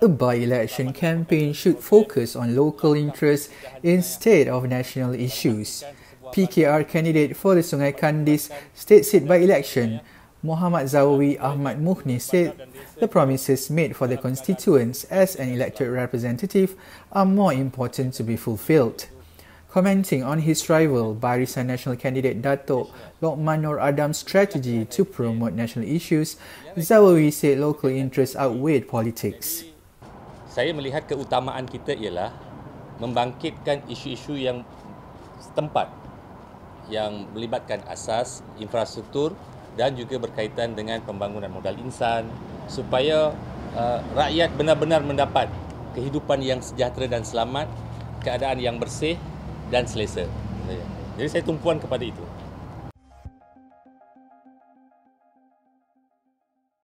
A by-election campaign should focus on local interests instead of national issues. PKR candidate for the Sungai Kandis state seat by-election, Muhammad Zawawi Ahmad Muhni said the promises made for the constituents as an elected representative are more important to be fulfilled. Commenting on his rival, Barisan Nasional candidate Dato Lokman Nur Adam's strategy to promote national issues, Zawawi said local interests outweighed politics. Saya melihat keutamaan kita ialah membangkitkan isu-isu yang setempat yang melibatkan asas, infrastruktur dan juga berkaitan dengan pembangunan modal insan supaya uh, rakyat benar-benar mendapat kehidupan yang sejahtera dan selamat, keadaan yang bersih dan selesa. Jadi saya tumpuan kepada itu.